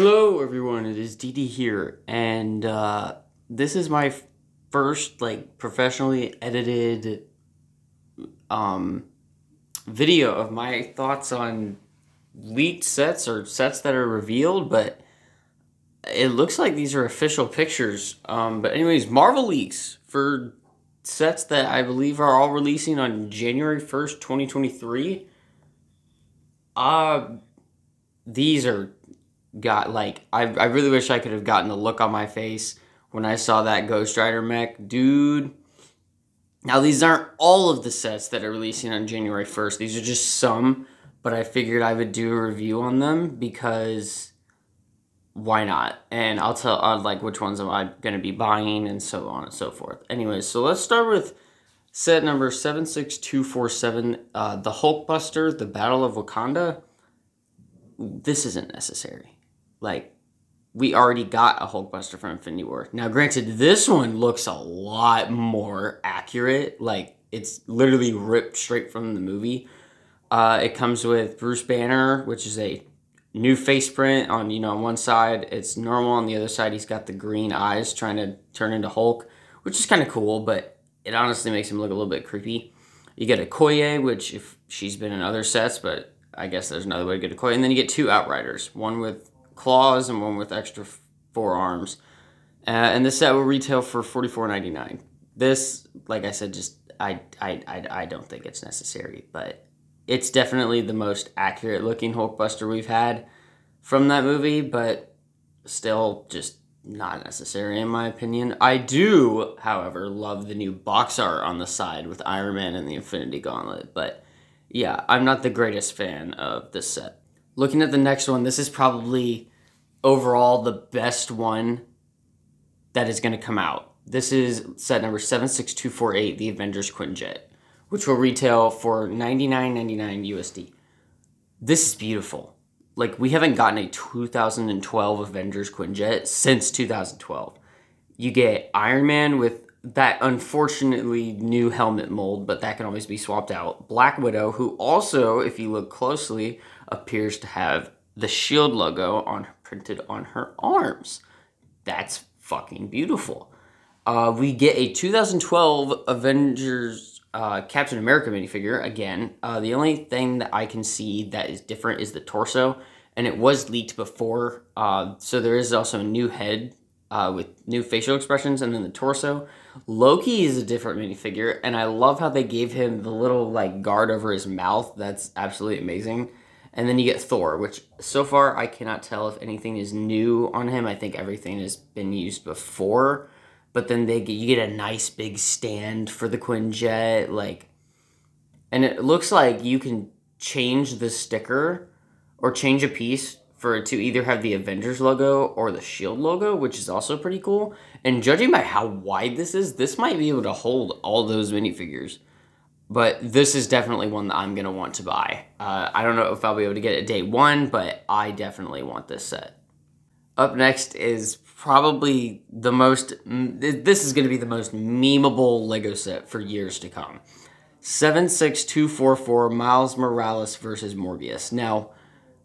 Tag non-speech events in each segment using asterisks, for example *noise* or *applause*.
Hello everyone, it is DD here, and uh, this is my first like professionally edited um, video of my thoughts on leaked sets or sets that are revealed, but it looks like these are official pictures. Um, but anyways, Marvel leaks for sets that I believe are all releasing on January 1st, 2023. Uh these are got like I, I really wish I could have gotten the look on my face when I saw that Ghost Rider mech, dude. Now these aren't all of the sets that are releasing on January 1st. These are just some, but I figured I would do a review on them because why not? And I'll tell uh, like which ones am I going to be buying and so on and so forth. Anyways, so let's start with set number 76247, uh, the Hulkbuster, the Battle of Wakanda this isn't necessary. Like, we already got a Hulkbuster from Infinity War. Now, granted, this one looks a lot more accurate. Like, it's literally ripped straight from the movie. Uh, it comes with Bruce Banner, which is a new face print on, you know, on one side. It's normal. On the other side, he's got the green eyes trying to turn into Hulk, which is kind of cool, but it honestly makes him look a little bit creepy. You get Okoye, which if she's been in other sets, but I guess there's another way to get a coin. And then you get two Outriders, one with claws and one with extra forearms. Uh, and this set will retail for $44.99. This, like I said, just I, I, I, I don't think it's necessary, but it's definitely the most accurate looking Hulkbuster we've had from that movie, but still just not necessary in my opinion. I do, however, love the new box art on the side with Iron Man and the Infinity Gauntlet, but yeah, I'm not the greatest fan of this set. Looking at the next one, this is probably overall the best one that is going to come out. This is set number 76248, the Avengers Quinjet, which will retail for $99.99 USD. This is beautiful. Like, we haven't gotten a 2012 Avengers Quinjet since 2012. You get Iron Man with that unfortunately new helmet mold, but that can always be swapped out. Black Widow, who also, if you look closely, appears to have the shield logo on printed on her arms. That's fucking beautiful. Uh, we get a 2012 Avengers uh, Captain America minifigure again. Uh, the only thing that I can see that is different is the torso, and it was leaked before. Uh, so there is also a new head uh, with new facial expressions, and then the torso. Loki is a different minifigure, and I love how they gave him the little like guard over his mouth. That's absolutely amazing. And then you get Thor, which so far I cannot tell if anything is new on him. I think everything has been used before. But then they get, you get a nice big stand for the Quinjet, like, and it looks like you can change the sticker or change a piece for it to either have the Avengers logo or the Shield logo, which is also pretty cool. And judging by how wide this is, this might be able to hold all those minifigures. But this is definitely one that I'm to want to buy. Uh, I don't know if I'll be able to get it day one, but I definitely want this set. Up next is probably the most, this is to be the most memeable Lego set for years to come. 76244 Miles Morales versus Morbius. Now,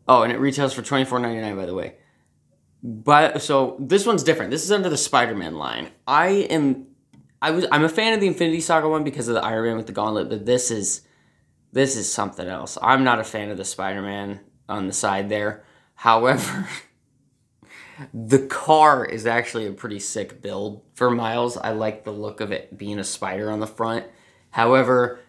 Oh, and it retails for twenty four ninety nine. By the way, but so this one's different. This is under the Spider Man line. I am, I was, I'm a fan of the Infinity Saga one because of the Iron Man with the gauntlet, but this is, this is something else. I'm not a fan of the Spider Man on the side there. However. *laughs* the car is actually a pretty sick build for Miles. I like the look of it being a spider on the front. However,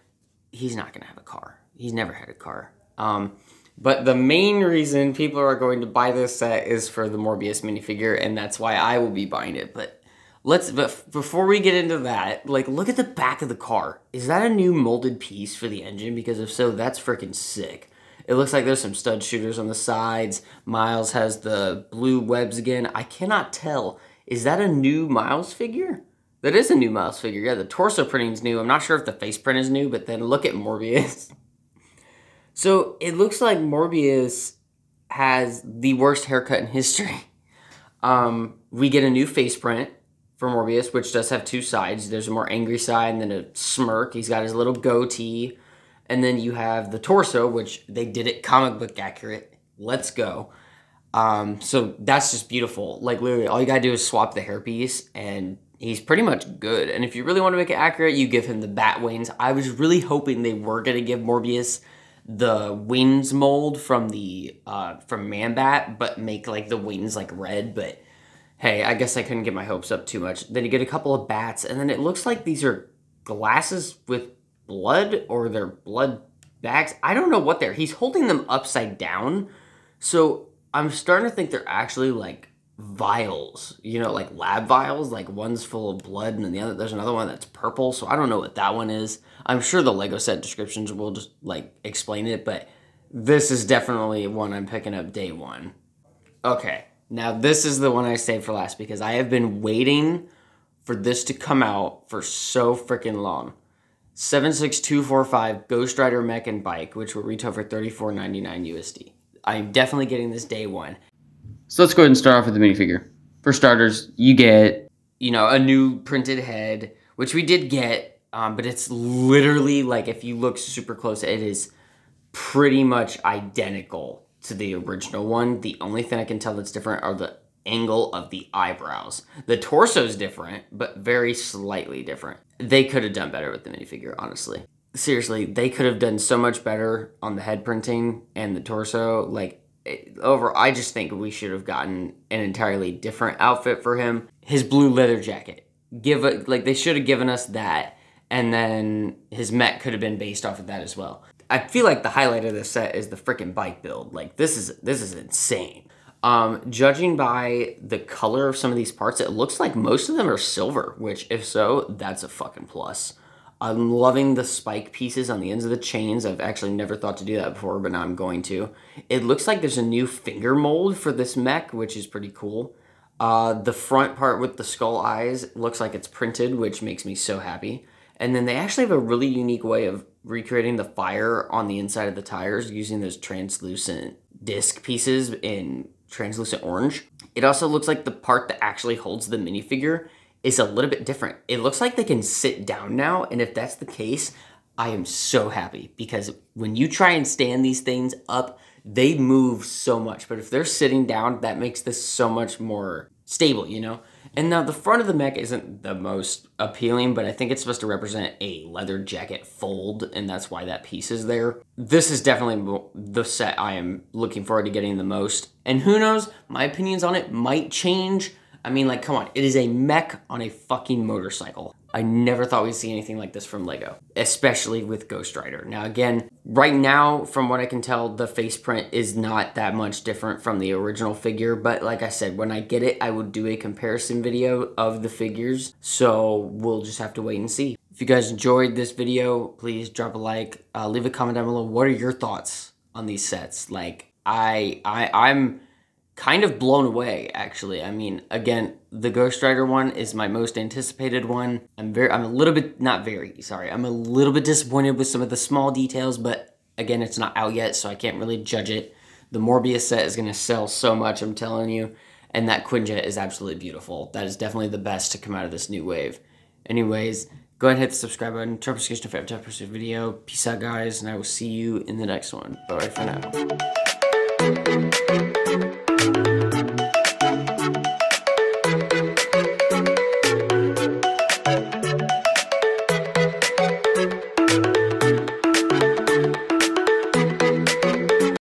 he's not to have a car. He's never had a car. Um, but the main reason people are going to buy this set is for the Morbius minifigure, and that's why I will be buying it. But let's but before we get into that, like look at the back of the car. Is that a new molded piece for the engine? Because if so, that's freaking sick. It looks like there's some stud shooters on the sides. Miles has the blue webs again. I cannot tell. Is that a new Miles figure? That is a new Miles figure. Yeah, the torso printing's new. I'm not sure if the face print is new, but then look at Morbius. *laughs* So it looks like Morbius has the worst haircut in history. *laughs* Um, we get a new face print for Morbius, which does have two sides. There's a more angry side and then a smirk. He's got his little goatee. And then you have the torso, which they did it comic book accurate. Let's go. Um, so that's just beautiful. Like literally, all you gotta do is swap the hairpiece, and he's pretty much good. And if you really want to make it accurate, you give him the bat wings. I was really hoping they were gonna give Morbius the wings mold from the uh, from Man-Bat, but make like the wings like red. But hey, I guess I couldn't get my hopes up too much. Then you get a couple of bats, and then it looks like these are glasses with blood or they're blood bags. I don't know what they're. He's holding them upside down, so I'm starting to think they're actually like vials, you know, like lab vials. Like one's full of blood, and then the other there's another one that's purple. So I don't know what that one is. I'm sure the Lego set descriptions will just like explain it, but this is definitely one I'm picking up day one. Okay, now this is the one I saved for last because I have been waiting for this to come out for so freaking long. 76245 Ghost Rider Mech and Bike, which will retail for 34.99 USD. I'm definitely getting this day one. So let's go ahead and start off with the minifigure. For starters, you get, you know, a new printed head, which we did get, um, but it's literally like if you look super close, it is pretty much identical to the original one. The only thing I can tell that's different are the angle of the eyebrows. The torso is different, but very slightly different. They could have done better with the minifigure, honestly seriously, they could have done so much better on the head printing and the torso. Like, over, I just think we should have gotten an entirely different outfit for him. His blue leather jacket. Give it, like, they should have given us that. And then his mech could have been based off of that as well. I feel like the highlight of this set is the freaking bike build. Like, this is, this is insane. Um, judging by the color of some of these parts, it looks like most of them are silver, which if so, that's a fucking plus. I'm loving the spike pieces on the ends of the chains. I've actually never thought to do that before, but now I'm going to. It looks like there's a new finger mold for this mech, which is pretty cool. Uh, the front part with the skull eyes looks like it's printed, which makes me so happy. And then they actually have a really unique way of recreating the fire on the inside of the tires using those translucent disc pieces in translucent orange. It also looks like the part that actually holds the minifigure is a little bit different. It looks like they can sit down now, and if that's the case, I am so happy because when you try and stand these things up, they move so much. But if they're sitting down, that makes this so much more stable, you know? And now the front of the mech isn't the most appealing, but I think it's supposed to represent a leather jacket fold, and that's why that piece is there. This is definitely the set I am looking forward to getting the most. And who knows, my opinions on it might change I mean, like, come on. It is a mech on a fucking motorcycle. I never thought we'd see anything like this from LEGO, especially with Ghost Rider. Now, again, right now, from what I can tell, the face print is not that much different from the original figure. But like I said, when I get it, I will do a comparison video of the figures. So we'll just have to wait and see. If you guys enjoyed this video, please drop a like, uh, leave a comment down below. What are your thoughts on these sets? Like, I, I, I'm kind of blown away actually. I mean, again, the Ghost Rider one is my most anticipated one. I'm very I'm a little bit not very, sorry. I'm a little bit disappointed with some of the small details, but again, it's not out yet, so I can't really judge it. The Morbius set is going to sell so much, I'm telling you. And that Quinjet is absolutely beautiful. That is definitely the best to come out of this new wave. Anyways, go ahead and hit the subscribe button, turn notifications for every time I video. Peace out, guys, and I will see you in the next one. Bye for now.